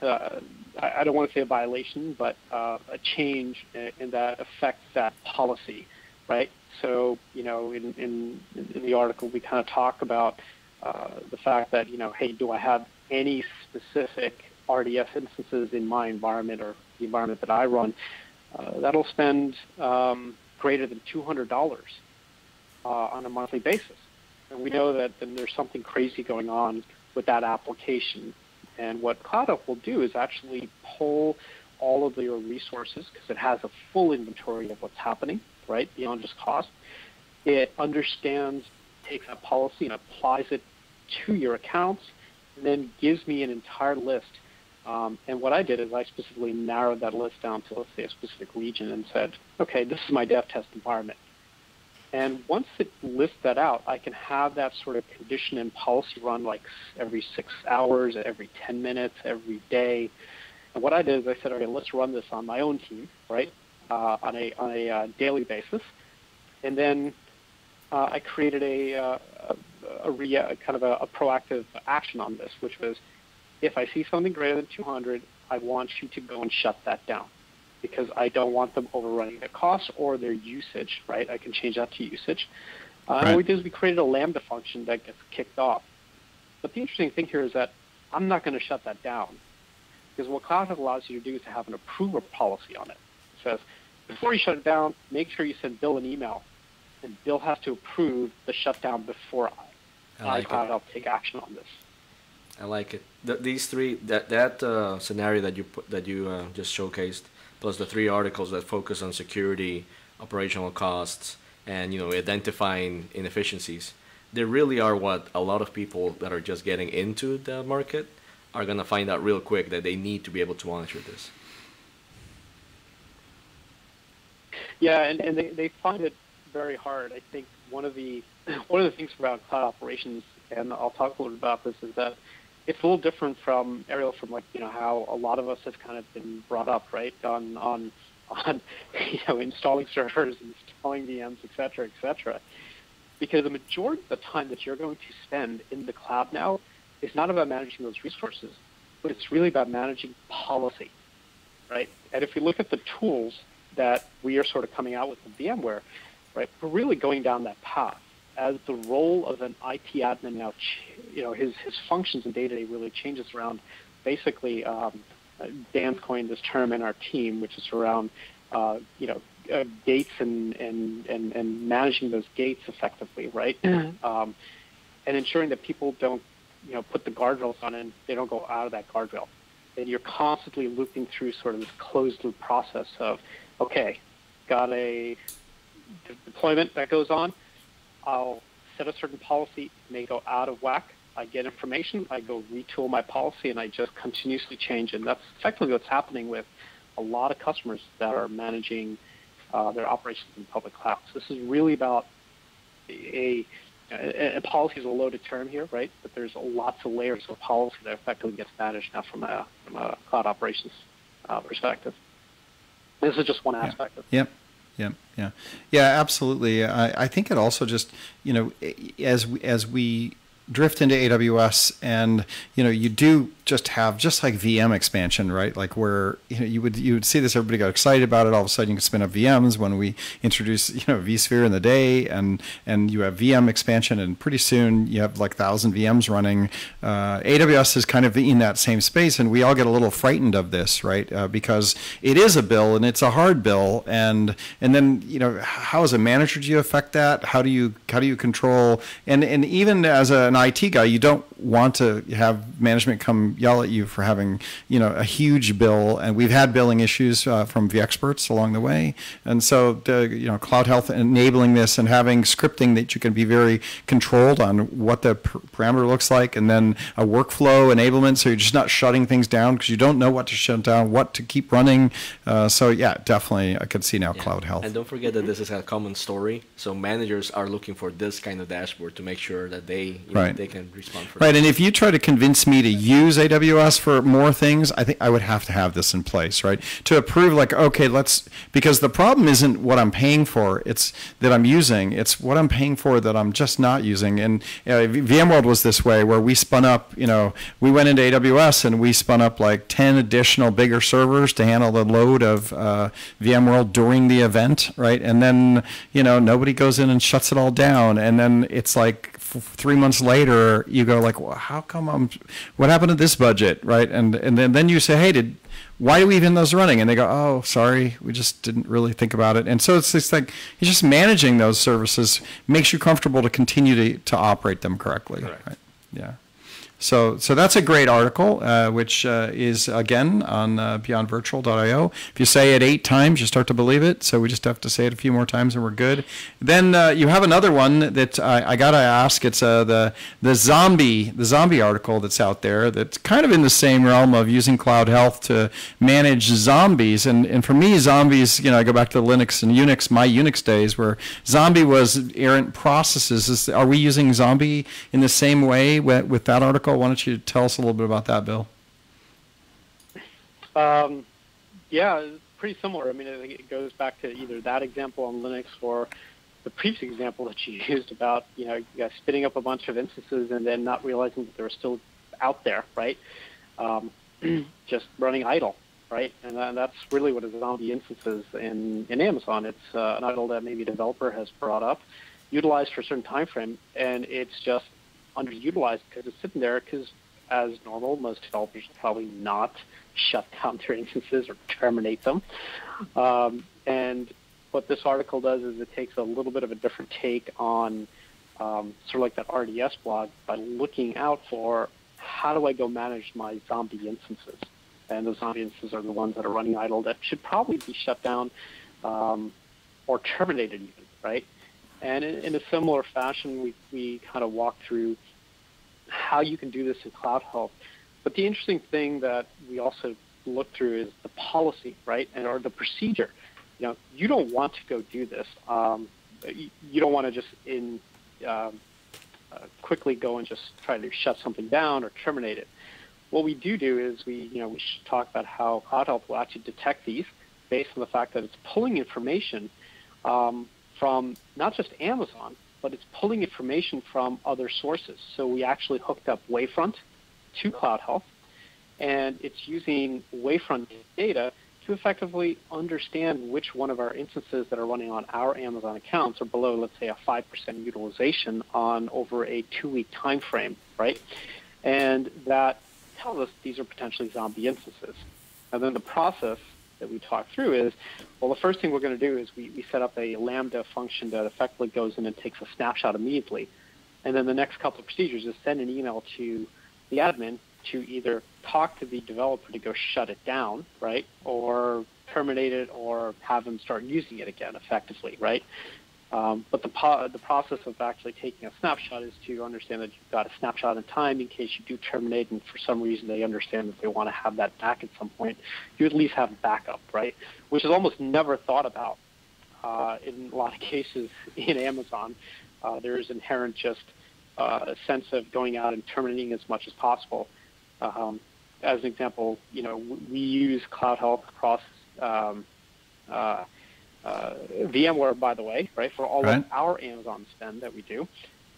uh, I, I, don't want to say a violation, but uh, a change in, that affects that policy, right? So, you know, in, in, in the article, we kind of talk about uh, the fact that, you know, hey, do I have any specific RDS instances in my environment or the environment that I run, uh, that'll spend um, greater than $200 uh, on a monthly basis. And we know that then there's something crazy going on with that application. And what CloudHealth will do is actually pull all of your resources because it has a full inventory of what's happening, right, beyond just cost. It understands, takes that policy and applies it to your accounts, and then gives me an entire list um, and what I did is I specifically narrowed that list down to, let's say, a specific region and said, okay, this is my dev test environment. And once it lists that out, I can have that sort of condition and policy run like every six hours, every 10 minutes, every day. And what I did is I said, okay, let's run this on my own team, right, uh, on a, on a uh, daily basis. And then uh, I created a, uh, a, a, a, kind of a proactive action on this, which was – if I see something greater than 200, I want you to go and shut that down because I don't want them overrunning their costs or their usage, right? I can change that to usage. Uh, right. What we did is we created a Lambda function that gets kicked off. But the interesting thing here is that I'm not going to shut that down because what Cloud allows you to do is to have an approver policy on it. It says, before you shut it down, make sure you send Bill an email, and Bill has to approve the shutdown before I, I, like I Cloud take action on this. I like it. The, these three, that that uh, scenario that you put, that you uh, just showcased, plus the three articles that focus on security, operational costs, and you know identifying inefficiencies. They really are what a lot of people that are just getting into the market are gonna find out real quick that they need to be able to monitor this. Yeah, and, and they, they find it very hard. I think one of the one of the things about cloud operations, and I'll talk a little bit about this, is that it's a little different from Ariel from like you know how a lot of us have kind of been brought up right on on on you know installing servers, installing VMs, et cetera, et cetera. because the majority of the time that you're going to spend in the cloud now is not about managing those resources, but it's really about managing policy, right? And if you look at the tools that we are sort of coming out with in VMware, right, we're really going down that path. As the role of an IT admin now, you know, his, his functions and day-to-day really changes around basically, um, Dan's coined this term in our team, which is around, uh, you know, uh, gates and, and, and, and managing those gates effectively, right? Mm-hmm. Um, and ensuring that people don't, you know, put the guardrails on and they don't go out of that guardrail. And you're constantly looping through sort of this closed loop process of, okay, got a deployment that goes on. I'll set a certain policy, it may go out of whack. I get information, I go retool my policy, and I just continuously change. And that's effectively what's happening with a lot of customers that are managing uh, their operations in public clouds. This is really about a, a, a, policy is a loaded term here, right? But there's lots of layers of policy that effectively gets managed now from a, from a cloud operations uh, perspective. This is just one aspect yeah. of it. Yep. Yeah, yeah, yeah, absolutely. I, I think it also just, you know, as we, as we drift into AWS and you know you do just have just like VM expansion, right? Like where you know you would you would see this, everybody got excited about it. All of a sudden, you can spin up VMs when we introduce you know vSphere in the day, and and you have VM expansion, and pretty soon you have like thousand VMs running. Uh, AWS is kind of in that same space, and we all get a little frightened of this, right? Uh, because it is a bill and it's a hard bill, and and then you know how as a manager do you affect that? How do you how do you control? And and even as an IT guy, you don't want to have management come yell at you for having you know a huge bill, and we've had billing issues uh, from experts along the way, and so the, you know CloudHealth enabling this and having scripting that you can be very controlled on what the parameter looks like, and then a workflow enablement, so you're just not shutting things down because you don't know what to shut down, what to keep running. Uh, so yeah, definitely, I could see now yeah. CloudHealth. And don't forget that this is a common story. So managers are looking for this kind of dashboard to make sure that they right. Know, they can respond for. Right, and if you try to convince me to use AWS for more things, I think I would have to have this in place, right? To approve, like, okay, let's, because the problem isn't what I'm paying for, it's that I'm using, it's what I'm paying for that I'm just not using. And you know, VMworld was this way, where we spun up, you know, we went into AWS and we spun up like 10 additional bigger servers to handle the load of uh, VMworld during the event, right? And then, you know, nobody goes in and shuts it all down. And then it's like, three months later, you go like, well, how come I'm, what happened to this budget, right? And and then, then you say, hey, did, why do we even those running? And they go, oh, sorry, we just didn't really think about it. And so it's just like, it's just managing those services makes you comfortable to continue to, to operate them correctly. Right? Yeah. So, so that's a great article, uh, which uh, is again on uh, beyondvirtual.io. If you say it eight times, you start to believe it. So we just have to say it a few more times, and we're good. Then uh, you have another one that I, I gotta ask. It's uh, the the zombie the zombie article that's out there. That's kind of in the same realm of using CloudHealth to manage zombies. And and for me, zombies, you know, I go back to Linux and Unix, my Unix days, where zombie was errant processes. Is, are we using zombie in the same way with, with that article? Why don't you tell us a little bit about that, Bill? Um, yeah, pretty similar. I mean, it goes back to either that example on Linux or the previous example that you used about you know spinning up a bunch of instances and then not realizing that they're still out there, right? Um, just running idle, right? And, and that's really what a zombie instance is in, in Amazon. It's uh, an idle that maybe a developer has brought up, utilized for a certain time frame, and it's just underutilized because it's sitting there because as normal, most developers will probably not shut down their instances or terminate them. Um, and what this article does is it takes a little bit of a different take on um, sort of like that RDS blog by looking out for how do I go manage my zombie instances. And those zombie instances are the ones that are running idle that should probably be shut down um, or terminated even, right? And in, in a similar fashion, we, we kind of walk through how you can do this in CloudHealth. But the interesting thing that we also look through is the policy, right, and or the procedure. You know, you don't want to go do this. Um, you, you, don't want to just in um, uh, quickly go and just try to shut something down or terminate it. What we do do is we, you know, we talk about how CloudHealth will actually detect these based on the fact that it's pulling information um, from not just Amazon, but it's pulling information from other sources. So we actually hooked up Wavefront to CloudHealth, and it's using Wavefront data to effectively understand which one of our instances that are running on our Amazon accounts are below, let's say, a 5% utilization on over a two-week time frame, right? And that tells us these are potentially zombie instances. And then the process that we talk through is, well, the first thing we're going to do is we, we set up a Lambda function that effectively goes in and takes a snapshot immediately. And then the next couple of procedures is send an email to the admin to either talk to the developer to go shut it down, right, or terminate it or have them start using it again effectively, right? Um, but the, po- the process of actually taking a snapshot is to understand that you've got a snapshot in time in case you do terminate and for some reason they understand that they want to have that back at some point. You at least have backup, right? Which is almost never thought about uh, in a lot of cases in Amazon. Uh, there is inherent just uh, a sense of going out and terminating as much as possible. Um, as an example, you know, we use CloudHealth across um, uh, uh, VMware, by the way, right, for all right. of our Amazon spend that we do.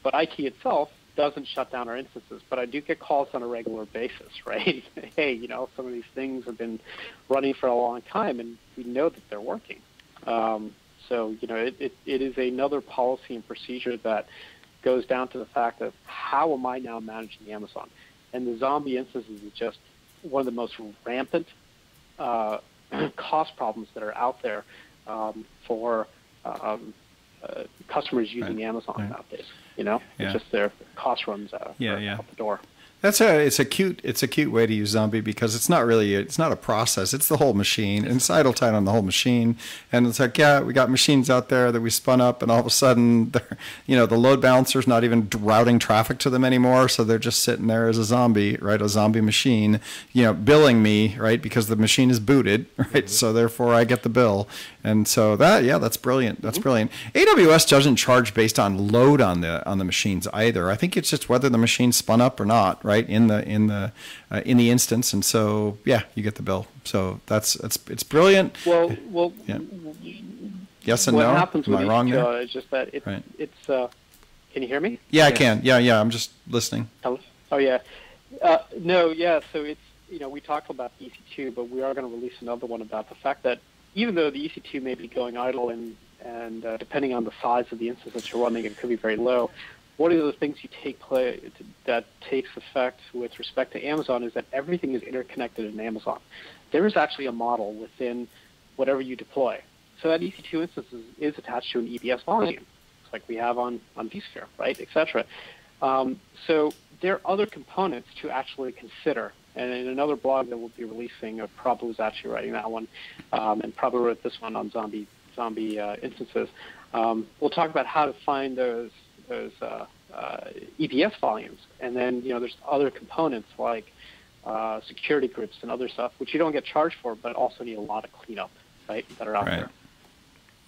But IT itself doesn't shut down our instances, but I do get calls on a regular basis, right? hey, you know, some of these things have been running for a long time, and we know that they're working. Um, so, you know, it, it, it is another policy and procedure that goes down to the fact of how am I now managing Amazon? And the zombie instances is just one of the most rampant uh, cost problems that are out there um, for um, uh, customers using right. Amazon right. nowadays. You know, yeah. it's just their cost runs uh, yeah, yeah. out the door. That's a it's a cute it's a cute way to use zombie because it's not really it's not a process. It's the whole machine. And it's idle time on the whole machine. And it's like yeah we got machines out there that we spun up and all of a sudden they're you know the load balancer's not even routing traffic to them anymore. So they're just sitting there as a zombie right? A zombie machine you know billing me right? Because the machine is booted right? Mm-hmm. so therefore I get the bill. And so that yeah that's brilliant. That's mm-hmm. brilliant. AWS doesn't charge based on load on the on the machines either. I think it's just whether the machine spun up or not right right in the in the uh, in the instance, and so yeah, you get the bill. So that's that's it's brilliant. Well, well, yeah. Yes and what no. Happens Am I wrong there? Uh, it's just that it, right. it's. Uh, can you hear me? Yeah, yeah, I can. Yeah, yeah. I'm just listening. Hello? Oh yeah. Uh, no, yeah. So it's you know we talked about EC2, but we are going to release another one about the fact that even though the EC2 may be going idle and and uh, depending on the size of the instance that you're running, it could be very low one of the things you take play that takes effect with respect to Amazon is that everything is interconnected in Amazon. There is actually a model within whatever you deploy. So that EC2 instance is, is attached to an EBS volume, like we have on, on vSphere, right, et cetera. Um, so there are other components to actually consider. And in another blog that we'll be releasing, uh, Prabhu was actually writing that one, um, and Prabhu wrote this one on zombie zombie uh, instances. Um, we'll talk about how to find those those uh, uh, EBS volumes, and then you know there's other components like uh, security groups and other stuff which you don't get charged for, but also need a lot of cleanup, right? That are out right. there.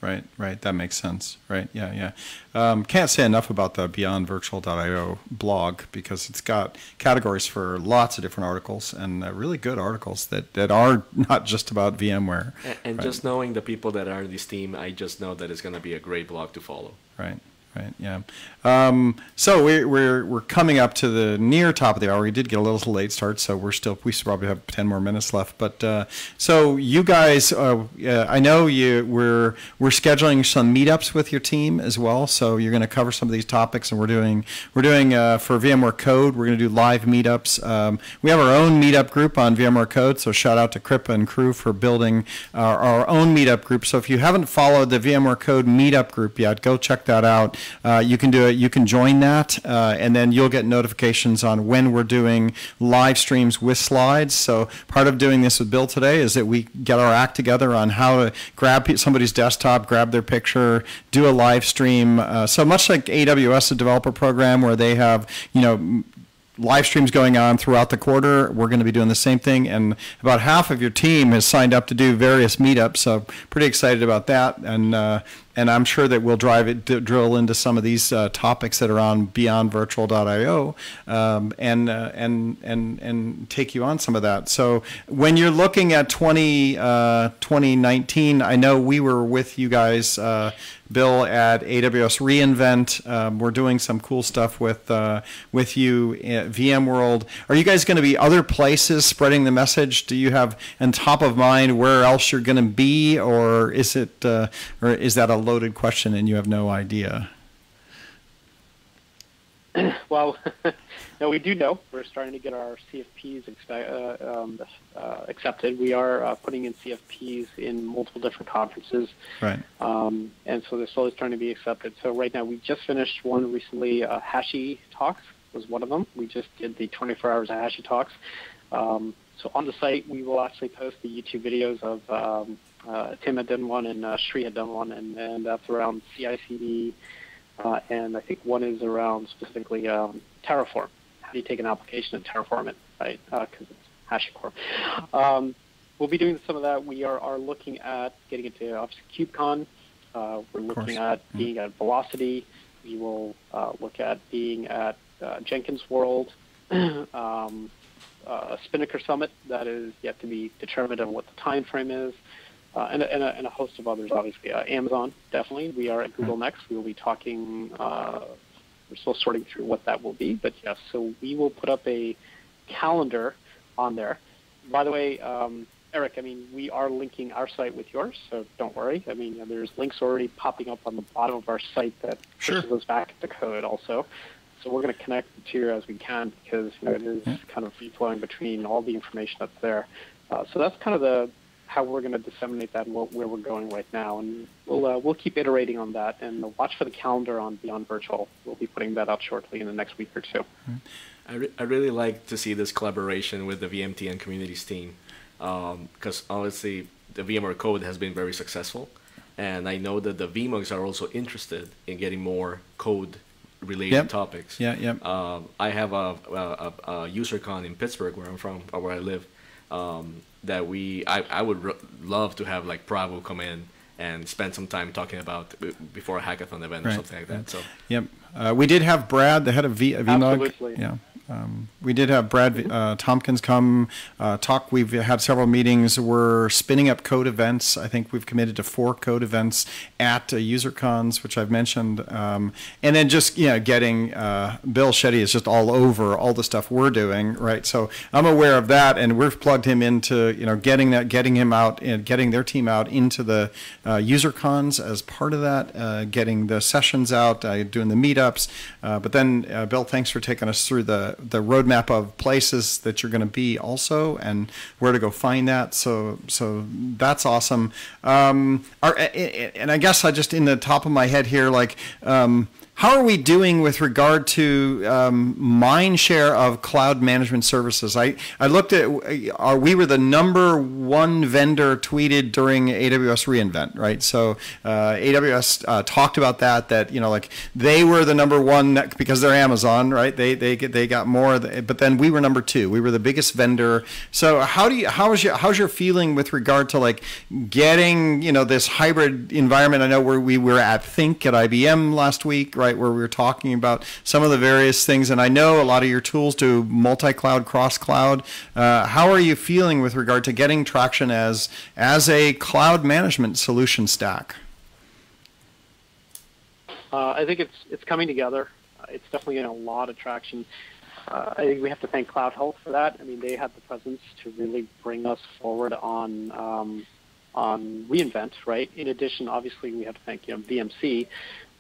Right, right. That makes sense. Right, yeah, yeah. Um, can't say enough about the BeyondVirtual.io blog because it's got categories for lots of different articles and uh, really good articles that, that are not just about VMware. And, and right. just knowing the people that are in this team, I just know that it's going to be a great blog to follow. Right. Right. Yeah. Um, so we're, we're we're coming up to the near top of the hour. We did get a little late start, so we're still we probably have ten more minutes left. But uh, so you guys, uh, I know you we're we're scheduling some meetups with your team as well. So you're going to cover some of these topics, and we're doing we're doing uh, for VMware Code. We're going to do live meetups. Um, we have our own meetup group on VMware Code. So shout out to Kripa and crew for building our, our own meetup group. So if you haven't followed the VMware Code meetup group yet, go check that out uh, you can do it. You can join that, uh, and then you'll get notifications on when we're doing live streams with slides. So part of doing this with Bill today is that we get our act together on how to grab somebody's desktop, grab their picture, do a live stream. Uh, so much like AWS, a developer program where they have you know live streams going on throughout the quarter. We're going to be doing the same thing, and about half of your team has signed up to do various meetups. So pretty excited about that, and uh, and I'm sure that we'll drive it drill into some of these uh, topics that are on BeyondVirtual.io, um, and uh, and and and take you on some of that. So when you're looking at 20 2019, uh, I know we were with you guys uh, Bill at AWS reInvent. Um, we're doing some cool stuff with uh, with you at VMworld. Are you guys going to be other places spreading the message? Do you have on top of mind where else you're going to be, or is it uh, or is that a loaded question and you have no idea? well, no, we do know. We're starting to get our CFPs expe- uh, um, uh, accepted. We are uh, putting in CFPs in multiple different conferences. Right. Um, and so they're slowly starting to be accepted. So right now, we just finished one recently. Uh, Hashi Talks was one of them. We just did the 24 hours of HashiTalks. Um, so on the site, we will actually post the YouTube videos of um, uh, Tim had done one and uh, Sri had done one, and, and that's around CI/CD uh, and I think one is around specifically um, Terraform. How do you take an application and terraform it, right? Because uh, it's HashiCorp. Um, we'll be doing some of that. We are, are looking at getting into obviously KubeCon. Uh, we're looking at mm-hmm. being at Velocity. We will uh, look at being at uh, Jenkins World, um, uh, Spinnaker Summit. That is yet to be determined on what the time frame is uh, and, and, a, and, a, host of others, obviously. Uh, Amazon, definitely. We are at Google mm-hmm. Next. We will be talking, uh, we're still sorting through what that will be, but yes, so we will put up a calendar on there. By the way, um, Eric, I mean, we are linking our site with yours, so don't worry. I mean, there's links already popping up on the bottom of our site that sure. pushes us back into code also. So we're going to connect the two as we can because you know, it is yeah. kind of free flowing between all the information that's there. Uh, so that's kind of the how we're going to disseminate that and what, where we're going right now. And we'll uh, we'll keep iterating on that. And watch for the calendar on Beyond Virtual. We'll be putting that out shortly in the next week or two. I, re- I really like to see this collaboration with the VMTN communities team because um, honestly, the VMware Code has been very successful. And I know that the VMUGs are also interested in getting more code related yep. topics. Yeah, yeah. Um, I have a, a, a, UserCon in Pittsburgh, where I'm from, or where I live, um, that we I, I would r- love to have like Prabhu come in and spend some time talking about before a hackathon event right. or something like that. So yep, uh, we did have Brad, the head of v- VMUG. Absolutely. Yeah. Um, we did have Brad uh, Tompkins come uh, talk. We've had several meetings. We're spinning up code events. I think we've committed to four code events at uh, UserCons, which I've mentioned. Um, and then just you know, getting uh, Bill Shetti is just all over all the stuff we're doing, right? So I'm aware of that, and we've plugged him into you know getting that, getting him out, and getting their team out into the uh, UserCons as part of that, uh, getting the sessions out, doing the meetups. but then, Bill, thanks for taking us through the the roadmap of places that you're going to be also and where to go find that. So so that's awesome. Um, are, and I guess I just in the top of my head here, like. Um, how are we doing with regard to um, mind share of cloud management services? I, I looked at, are we were the number one vendor tweeted during AWS reInvent, right? So uh, AWS uh, talked about that, that, you know, like they were the number one because they're Amazon, right? They, they, they got more, but then we were number two. We were the biggest vendor. So how do you, how is your, how's your feeling with regard to like getting, you know, this hybrid environment? I know where we were at Think at IBM last week, right? Where we were talking about some of the various things. And I know a lot of your tools do multi-cloud, cross-cloud. Uh, how are you feeling with regard to getting traction as as a cloud management solution stack? Uh, I think it's it's coming together. Uh, it's definitely getting a lot of traction. Uh, I think we have to thank CloudHealth for that. I mean, they had the presence to really bring us forward on um, on reInvent, right? In addition, obviously, we have to thank you know VMC,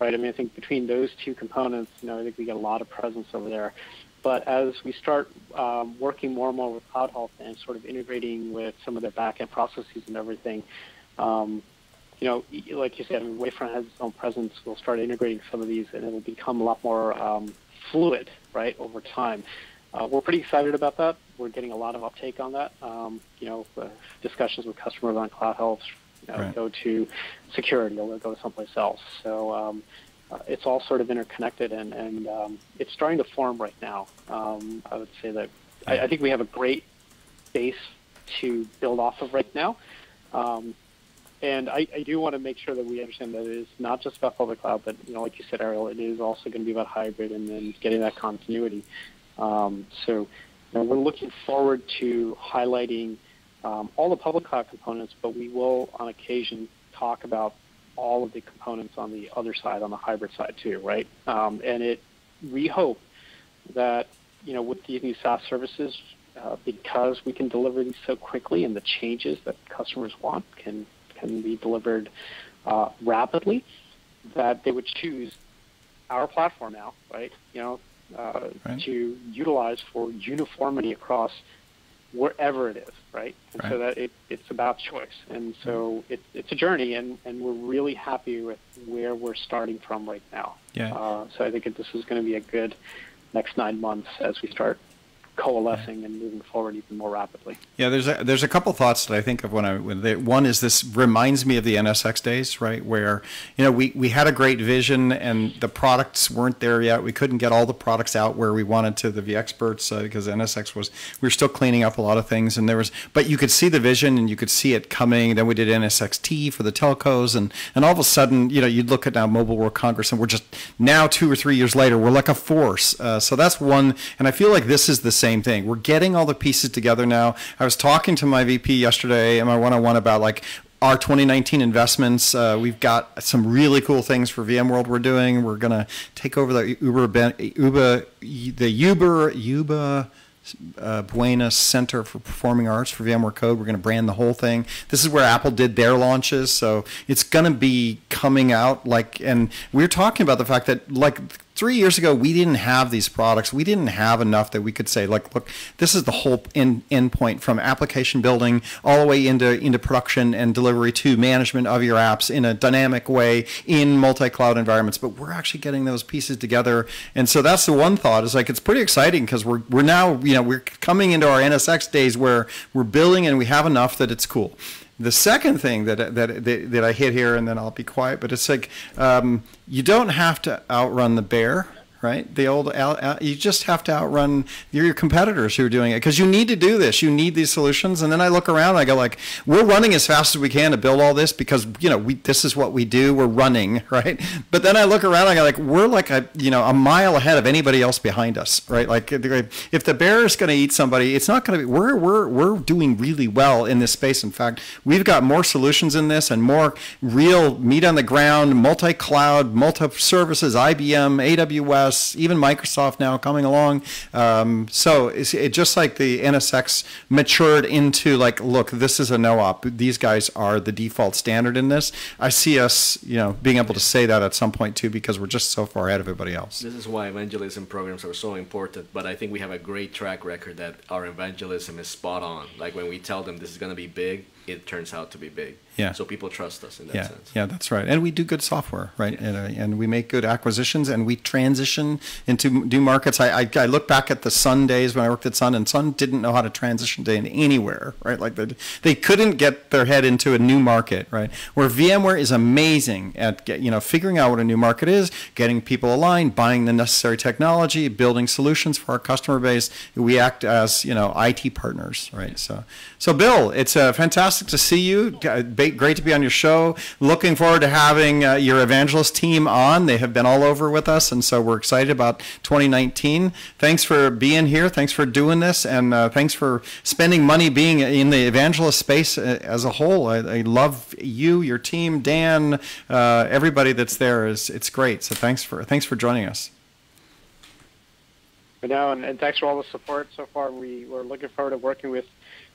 right? I mean, I think between those two components, you know, I think we get a lot of presence over there. But as we start um, working more and more with CloudHealth and sort of integrating with some of their backend processes and everything, um, you know, like you said, I mean, Wavefront has its own presence. We'll start integrating some of these, and it'll become a lot more um, fluid, right, over time. Uh, we're pretty excited about that. We're getting a lot of uptake on that. Um, you know, uh, discussions with customers on CloudHealth you know, right. go to security or go to someplace else. So um, uh, it's all sort of interconnected, and, and um, it's starting to form right now. Um, I would say that I, I, think we have a great base to build off of right now. Um, and I, I, do want to make sure that we understand that it is not just about public cloud, but you know, like you said, Ariel, it is also going to be about hybrid and then getting that continuity. Um, so you know, we're looking forward to highlighting um, all the public cloud components, but we will on occasion talk about all of the components on the other side, on the hybrid side too, right? Um, and it, we hope that you know with these new SaaS services, uh, because we can deliver these so quickly and the changes that customers want can can be delivered uh, rapidly, that they would choose our platform now, right? You know, uh, right. to utilize for uniformity across wherever it is, right? And right. so that it, it's about choice. And so it, it's a journey, and, and we're really happy with where we're starting from right now. Yeah. Uh, so I think this is going to be a good next nine months as we start coalescing and moving forward even more rapidly. Yeah, there's a, there's a couple thoughts that I think of when I when they, one is this reminds me of the NSX days, right? Where you know we we had a great vision and the products weren't there yet. We couldn't get all the products out where we wanted to the vExperts uh, because NSX was we were still cleaning up a lot of things and there was but you could see the vision and you could see it coming. Then we did NSX-T for the telcos and and all of a sudden you know you'd look at now Mobile World Congress and we're just now two or three years later we're like a force. Uh, so that's one and I feel like this is the same same thing. We're getting all the pieces together now. I was talking to my VP yesterday in my one-on-one about like our 2019 investments. Uh, we've got some really cool things for VMworld we're doing. We're going to take over the Uber, Uber, the Uber, Uber uh, Buena Center for Performing Arts for VMware Code. We're going to brand the whole thing. This is where Apple did their launches, so it's going to be coming out like. And we we're talking about the fact that like three years ago, we didn't have these products. We didn't have enough that we could say, like, look, this is the whole end, end point from application building all the way into, into production and delivery to management of your apps in a dynamic way in multi-cloud environments. But we're actually getting those pieces together. And so that's the one thought is like, it's pretty exciting because we're, we're now, you know, we're coming into our NSX days where we're building and we have enough that it's cool. The second thing that, that, that, that I hit here, and then I'll be quiet, but it's like um, you don't have to outrun the bear right? The old you just have to outrun your competitors who are doing it because you need to do this. You need these solutions. And then I look around, and I go like, we're running as fast as we can to build all this because you know we this is what we do. We're running, right? But then I look around, I go like, we're like a you know a mile ahead of anybody else behind us, right? Like if the bear is going to eat somebody, it's not going to be. We're we're we're doing really well in this space. In fact, we've got more solutions in this and more real meat on the ground, multi-cloud, multi-services, IBM, AWS even Microsoft now coming along. Um, so it's it, just like the NSX matured into like, look, this is a no-op. These guys are the default standard in this. I see us, you know, being able to say that at some point too because we're just so far ahead of everybody else. This is why evangelism programs are so important. But I think we have a great track record that our evangelism is spot on. Like when we tell them this is going to be big, it turns out to be big. Yeah. So people trust us in that yeah. sense. Yeah, that's right. And we do good software, right? Yeah. And, uh, and we make good acquisitions and we transition into new markets. I, I, I, look back at the Sun days when I worked at Sun, and Sun didn't know how to transition to anywhere, right? Like they, they couldn't get their head into a new market, right? Where VMware is amazing at get, you know figuring out what a new market is, getting people aligned, buying the necessary technology, building solutions for our customer base. We act as you know IT partners, right? So so Bill, it's a fantastic to see you. Great to be on your show. Looking forward to having uh, your evangelist team on. They have been all over with us, and so we're excited about 2019. Thanks for being here. Thanks for doing this, and uh, thanks for spending money being in the evangelist space uh, as a whole. I, I love you, your team, Dan, uh, everybody that's there. Is it's great. So thanks for thanks for joining us. No, and, and thanks for all the support so far. We we're looking forward to working with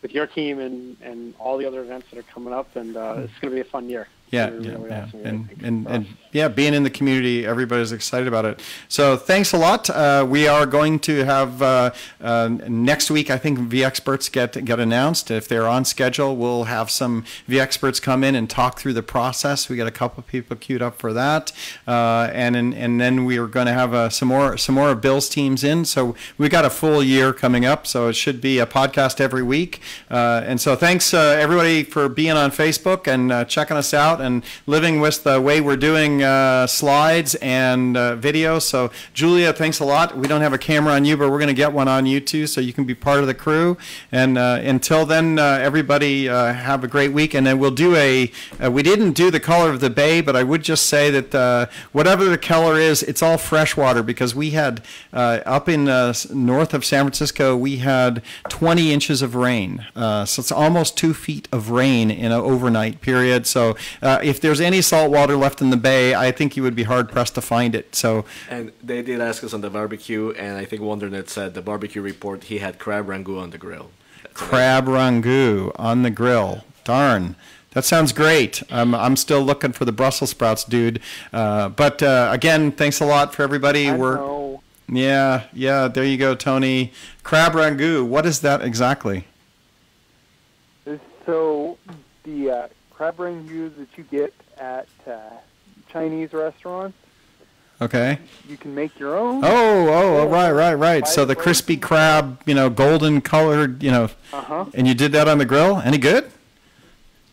with your team and, and all the other events that are coming up, and uh, it's going to be a fun year. Yeah, yeah, really yeah. Awesome and, and, and, yeah, being in the community, everybody's excited about it. So thanks a lot. Uh, we are going to have uh, uh, next week. I think vExperts get get announced. If they're on schedule, we'll have some vExperts come in and talk through the process. We got a couple of people queued up for that, uh, and and then we are going to have uh, some more some more of Bill's teams in. So we got a full year coming up. So it should be a podcast every week. Uh, and so thanks everybody for being on Facebook and checking us out and living with the way we're doing uh, slides and uh, video. So, Julia, thanks a lot. We don't have a camera on you, but we're going to get one on you too, so you can be part of the crew. And uh, until then, uh, everybody uh, have a great week. And then we'll do a. Uh, we didn't do the color of the bay, but I would just say that whatever the color is, it's all freshwater because we had up in north of San Francisco, we had 20 inches of rain. So it's almost two feet of rain in an overnight period. So if there's any salt water left in the bay, I think you would be hard pressed to find it. So And they did ask us on the barbecue, and I think Wondernet said the barbecue report he had crab rangoon on the grill. That's amazing. crab rangoon on the grill. Darn. That sounds great. I'm, I'm still looking for the Brussels sprouts, dude. Uh, but uh, again, thanks a lot for everybody. I We're know. yeah, yeah. There you go, Tony. Crab rangoon. What is that exactly? So the uh, crab rangoon that you get at uh, Chinese restaurants, Okay. you can make your own. Oh, oh, oh, right, right, right. So the crispy crab, you know, golden colored, you know, Uh huh. and you did that on the grill. Any good?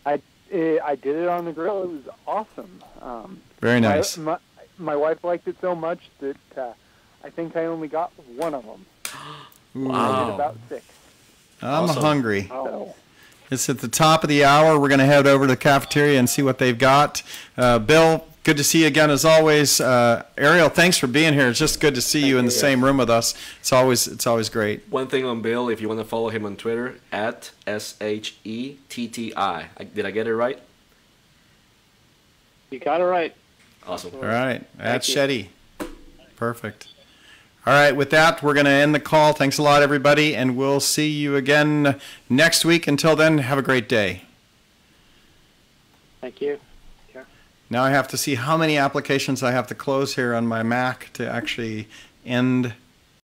I eh, I did it on the grill. It was awesome. Um, Very nice. My, my wife liked it so much that uh, I think I only got one of them. I did Wow. about six. I'm Awesome. hungry. So It's at the top of the hour. We're going to head over to the cafeteria and see what they've got. Uh, Bill, good to see you again as always. Uh, Ariel, thanks for being here. It's just good to see you in the same room with us. It's always it's always great. One thing on Bill, if you want to follow him on Twitter, at S H E T T I. I- Did I get it right? You got it right. Awesome. All right, that's you. Shetti. Perfect. All right, with that, we're going to end the call. Thanks a lot, everybody, and we'll see you again next week. Until then, have a great day. Thank you. Now I have to see how many applications I have to close here on my Mac to actually end